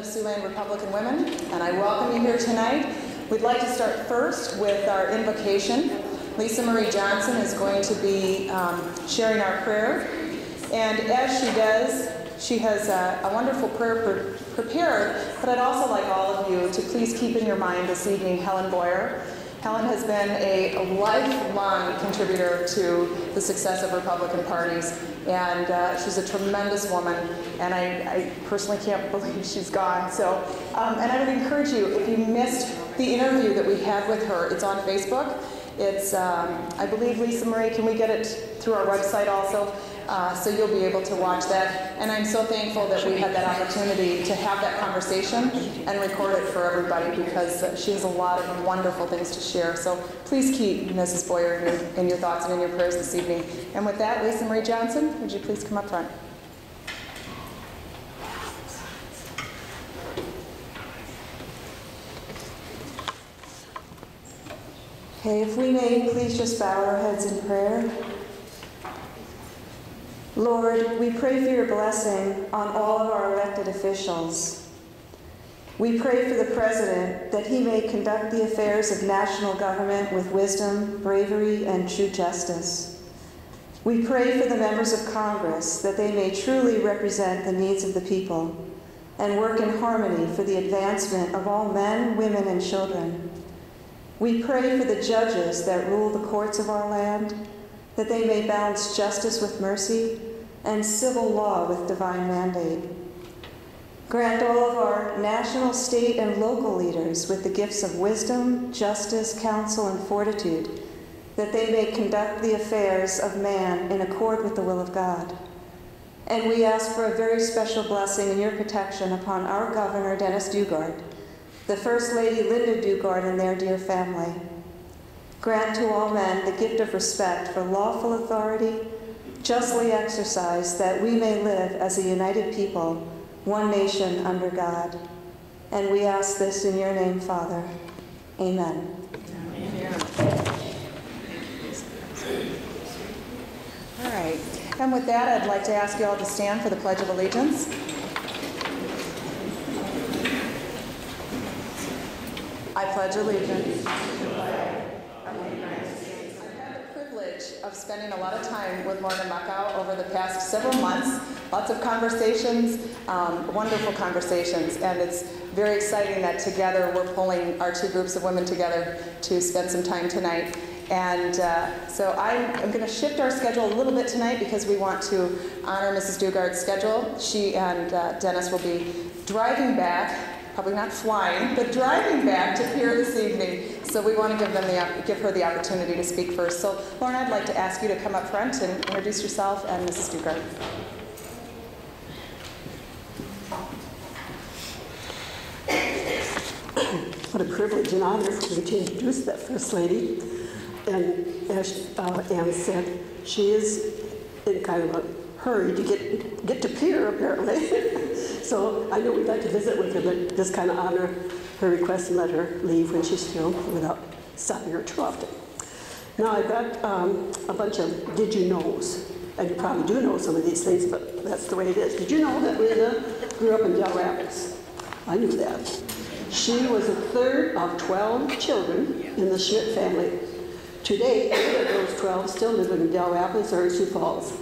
of Siouxland Republican Women, and I welcome you here tonight. We'd like to start first with our invocation. Lisa Marie Johnson is going to be um, sharing our prayer, and as she does, she has a, a wonderful prayer pre- prepared, but I'd also like all of you to please keep in your mind this evening Helen Boyer. Helen has been a lifelong contributor to the success of Republican parties, and uh, she's a tremendous woman, and I, I, personally can't believe she's gone. So, um, and I would encourage you, if you missed the interview that we had with her, it's on Facebook. It's, um, I believe, Lisa Marie, can we get it through our website also? Uh, so you'll be able to watch that. And I'm so thankful that we had that opportunity to have that conversation and record it for everybody because she has a lot of wonderful things to share. So please keep Mrs. Boyer in your, in your thoughts and in your prayers this evening. And with that, Lisa Marie Johnson, would you please come up front? Okay, if we may, please just bow our heads in prayer. Lord, we pray for your blessing on all of our elected officials. We pray for the President that he may conduct the affairs of national government with wisdom, bravery, and true justice. We pray for the members of Congress that they may truly represent the needs of the people and work in harmony for the advancement of all men, women, and children. We pray for the judges that rule the courts of our land, that they may balance justice with mercy and civil law with divine mandate. Grant all of our national, state, and local leaders with the gifts of wisdom, justice, counsel, and fortitude, that they may conduct the affairs of man in accord with the will of God. And we ask for a very special blessing and your protection upon our governor, Dennis Daugaard, the First Lady, Linda Daugaard, and their dear family. Grant to all men the gift of respect for lawful authority, justly exercised, that we may live as a united people, one nation under God. And we ask this in your name, Father. Amen. All right. And with that, I'd like to ask you all to stand for the Pledge of Allegiance. I pledge allegiance of spending a lot of time with Lorna Muckow over the past several months. Lots of conversations, um, wonderful conversations, and it's very exciting that together we're pulling our two groups of women together to spend some time tonight. And uh, so I am going to shift our schedule a little bit tonight because we want to honor Mrs. Daugaard's schedule. She and uh, Dennis will be driving back probably not flying, but driving back to Pierre this evening. So we want to give them the give her the opportunity to speak first. So Lauren, I'd like to ask you to come up front and introduce yourself and Mrs. Daugaard. What a privilege and honor to introduce that First Lady. And as uh, Anne said, she is in kind of a hurry to get, get to Pierre, apparently. so I know we'd like to visit with her, but just kind of honor her request and let her leave when she's through without stopping her too often. Now I've got um, a bunch of did you knows, and you probably do know some of these things, but that's the way it is. Did you know that Linda grew up in Dell Rapids? I knew that. She was the third of 12 children in the Schmidt family. Today, eight of those 12 still live in Dell Rapids or Sioux Falls.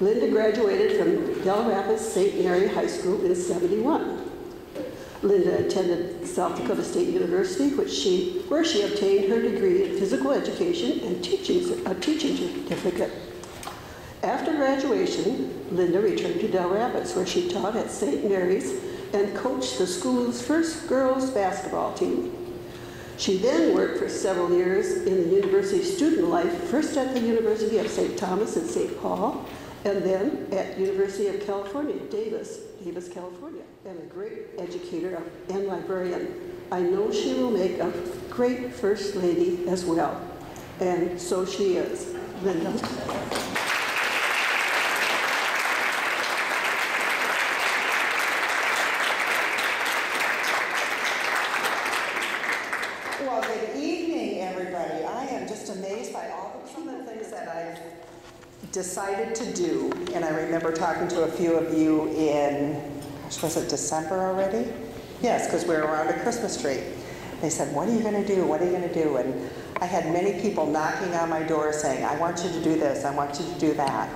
Linda graduated from Dell Rapids St. Mary High School in 71. Linda attended South Dakota State University, which she, where she obtained her degree in physical education and teaching, a teaching certificate. After graduation, Linda returned to Dell Rapids, where she taught at St. Mary's and coached the school's first girls basketball team. She then worked for several years in the university student life, first at the University of St. Thomas in St. Paul, and then at University of California, Davis, Davis, California, and a great educator and librarian. I know she will make a great First Lady as well, and so she is. Linda. Well, good evening, everybody. I am just amazed by all the, some of the things that I've decided to do, and I remember talking to a few of you in, gosh, was it December already? Yes, because we were around a Christmas tree. They said, what are you going to do? What are you going to do? And I had many people knocking on my door saying, I want you to do this, I want you to do that.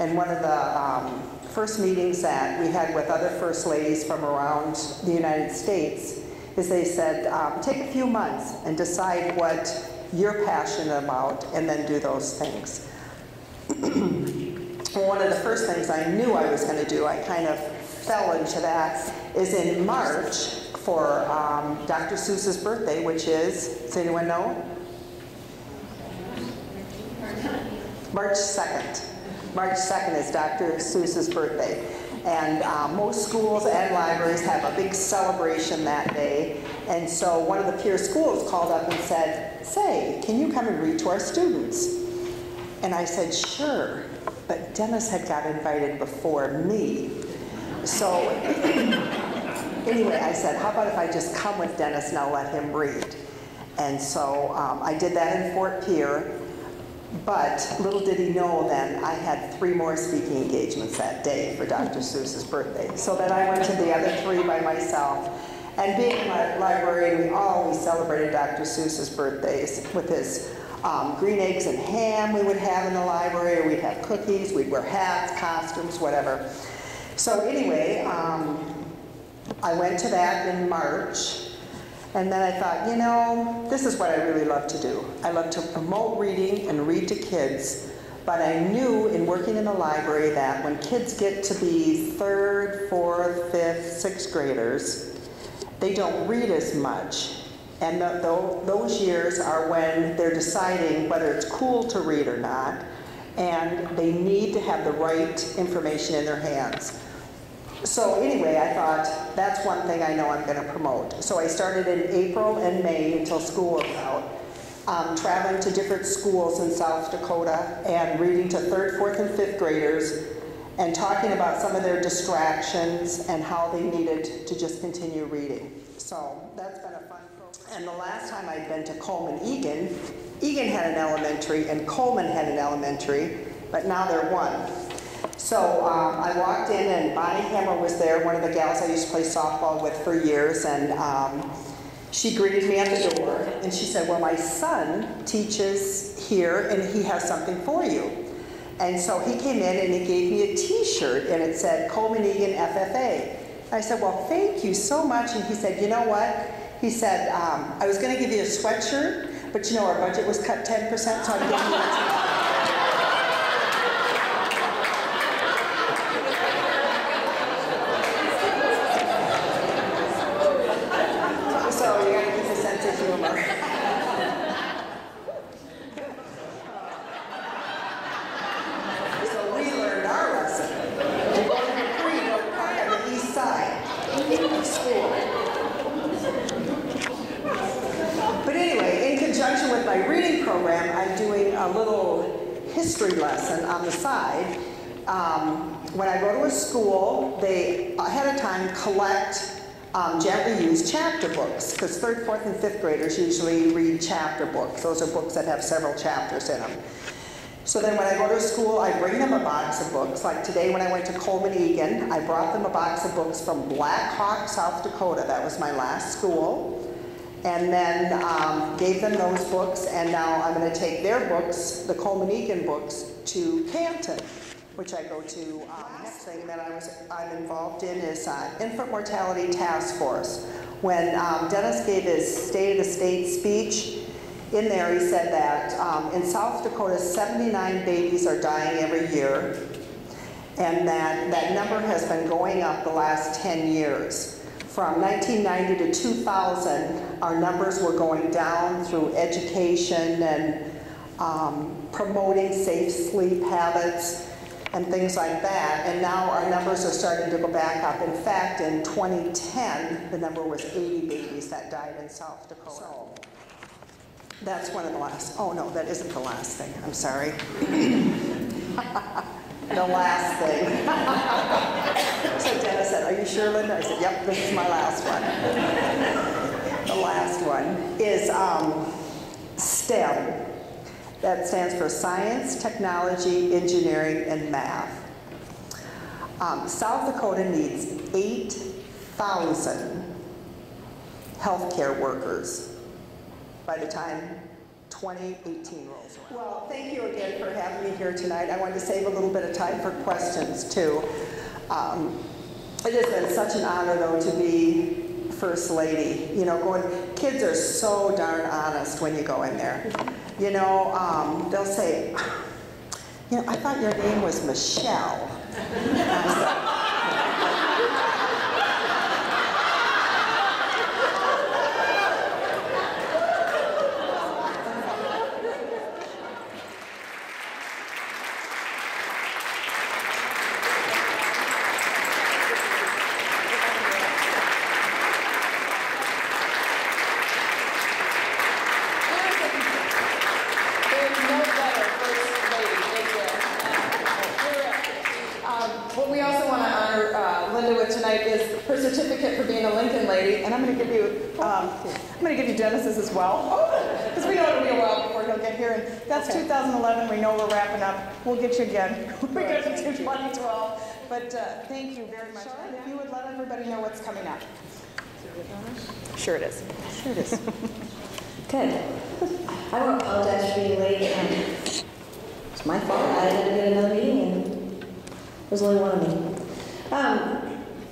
And one of the um, first meetings that we had with other first ladies from around the United States is they said, um, take a few months and decide what you're passionate about and then do those things. One of the first things I knew I was going to do, I kind of fell into that, is in March for um, Dr. Seuss's birthday, which is, does anyone know? March 2nd. March 2nd is Dr. Seuss's birthday. And uh, most schools and libraries have a big celebration that day. And so one of the Pierre schools called up and said, say, can you come and read to our students? And I said, sure. But Dennis had got invited before me. So anyway, I said, how about if I just come with Dennis and I'll let him read? And so um, I did that in Fort Pierre. But little did he know then, I had three more speaking engagements that day for Dr. Seuss's birthday. So then I went to the other three by myself. And being a librarian, we always celebrated Dr. Seuss's birthdays with his um, green eggs and ham we would have in the library, or we'd have cookies, we'd wear hats, costumes, whatever. So anyway, um, I went to that in March, and then I thought, you know, this is what I really love to do. I love to promote reading and read to kids, but I knew in working in the library that when kids get to be third, fourth, fifth, sixth graders, they don't read as much. And th th those years are when they're deciding whether it's cool to read or not, and they need to have the right information in their hands. So anyway, I thought, that's one thing I know I'm going to promote. So I started in April and May until school was out, um, traveling to different schools in South Dakota and reading to third, fourth, and fifth graders and talking about some of their distractions and how they needed to just continue reading. So that's been a fun program. And the last time I'd been to Colman Egan, Egan had an elementary and Colman had an elementary, but now they're one. So um, I walked in and Bonnie Hammer was there, one of the gals I used to play softball with for years, and um, she greeted me at the door and she said, well, my son teaches here and he has something for you. And so he came in and he gave me a t-shirt and it said Colman Egan FFA. I said, well, thank you so much. And he said, you know what? He said, um, I was going to give you a sweatshirt, but you know, our budget was cut 10%, so I'm giving you a So you gotta keep a sense of humor. So we learned our lesson. We go to the Cree, go park on the east side of school. But anyway, in conjunction with my reading program, I'm doing a little history lesson on the side. Um, when I go to a school, they collect um, gently used chapter books because third, fourth, and fifth graders usually read chapter books. Those are books that have several chapters in them. So then when I go to school, I bring them a box of books. Like today when I went to Colman Egan, I brought them a box of books from Black Hawk, South Dakota. That was my last school. And then um, gave them those books, and now I'm going to take their books, the Colman Egan books, to Canton, which I go to. Um, next thing that I was, I'm involved in is uh, Infant Mortality Task Force. When um, Dennis gave his State of the State speech, in there he said that um, in South Dakota, 79 babies are dying every year, and that that number has been going up the last 10 years. From 1990 to 2000, our numbers were going down through education and um, promoting safe sleep habits and things like that. And now our numbers are starting to go back up. In fact, in 2010, the number was 80 babies that died in South Dakota. So that's one of the last, oh no, that isn't the last thing, I'm sorry. the last thing. so Dennis said, are you sure, Linda? I said, yep, this is my last one. the last one is um, STEM. That stands for Science, Technology, Engineering, and Math. Um, South Dakota needs 8,000 healthcare workers by the time 2018 rolls around. Well, thank you again for having me here tonight. I wanted to save a little bit of time for questions, too. Um, It has been such an honor, though, to be First Lady. You know, going, kids are so darn honest when you go in there. You know, um, they'll say, you know, I thought your name was Michelle. And I said, There's no better first lady, is there? Correct. Um, What we also want to honor uh, Linda with tonight is her certificate for being a Lincoln lady, and I'm going to give you, um, I'm going to give you Dennis's as well, because we know it'll be a while before he'll get here, and that's 2011, we know we're wrapping up, we'll get you again. We you to 2012, but uh, thank you very much. And If you would let everybody know what's coming up. Sure it is. Sure it is. Good. I won't apologize for being late. Um, It's my fault. I had to get another meeting and there's only one of me. Um,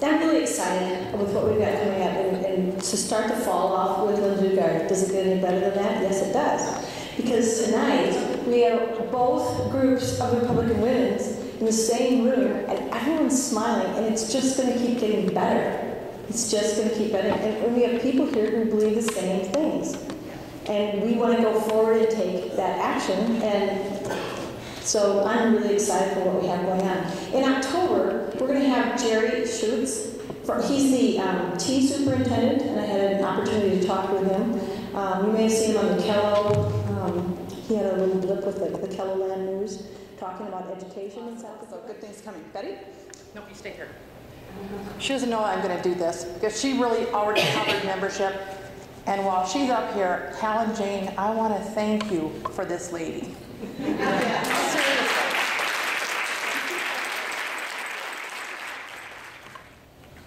I'm really excited with what we've got coming up and, and to start to fall off with Linda Daugaard. Does it get any better than that? Yes, it does. Because tonight, we have both groups of Republican women's in the same room and everyone's smiling and it's just gonna keep getting better. It's just going to keep better. And we have people here who believe the same things. And we want to go forward and take that action. And so I'm really excited for what we have going on. In October, we're going to have Jerry Schutz. For, he's the um, T superintendent, and I had an opportunity to talk with him. Um, you may have seen him on the KELO. Um, he had a little blip with the, the KELOLAND News talking about education and stuff. So good things coming. Betty? Nope, you stay here. She doesn't know I'm going to do this because she really already covered membership. And while she's up here, Helen Jane, I want to thank you for this lady. Seriously.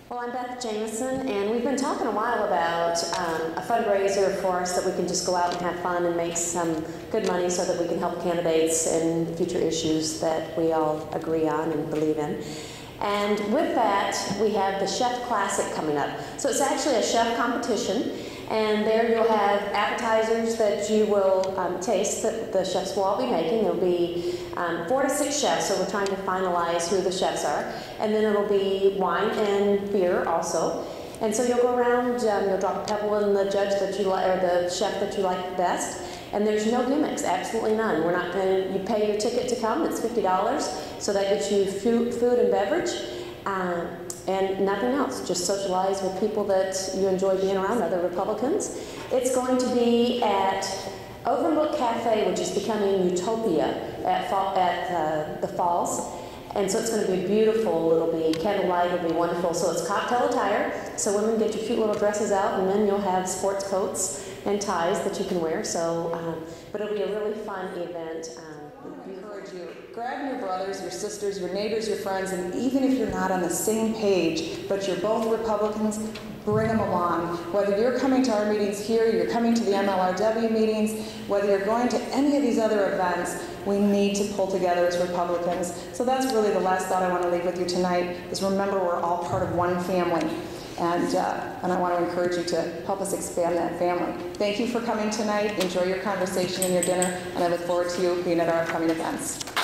Well, I'm Beth Jameson, and we've been talking a while about um, a fundraiser for us that we can just go out and have fun and make some good money so that we can help candidates in future issues that we all agree on and believe in. And with that, we have the Chef Classic coming up. So it's actually a chef competition, and there you'll have appetizers that you will um, taste that the chefs will all be making. There'll be um, four to six chefs, so we're trying to finalize who the chefs are. And then it'll be wine and beer also. And so you'll go around, um, you'll drop a pebble in the judge that you like, or the chef that you like best. And there's no gimmicks, absolutely none. We're not going to, you pay your ticket to come, it's $50. So that gets you food, food and beverage. Um, and nothing else. Just socialize with people that you enjoy being around, other Republicans. It's going to be at Overlook Cafe, which is becoming Utopia at, fall, at uh, the Falls. And so it's going to be beautiful. It'll be candlelight. It'll be wonderful. So it's cocktail attire. So women get your cute little dresses out, and then you'll have sports coats and ties that you can wear. So, um, but it'll be a really fun event. Um, encourage you, grab your brothers, your sisters, your neighbors, your friends, and even if you're not on the same page, but you're both Republicans, bring them along. Whether you're coming to our meetings here, you're coming to the MLRW meetings, whether you're going to any of these other events, we need to pull together as Republicans. So that's really the last thought I want to leave with you tonight, is remember we're all part of one family. And, uh, and I want to encourage you to help us expand that family. Thank you for coming tonight. Enjoy your conversation and your dinner, and I look forward to you being at our upcoming events.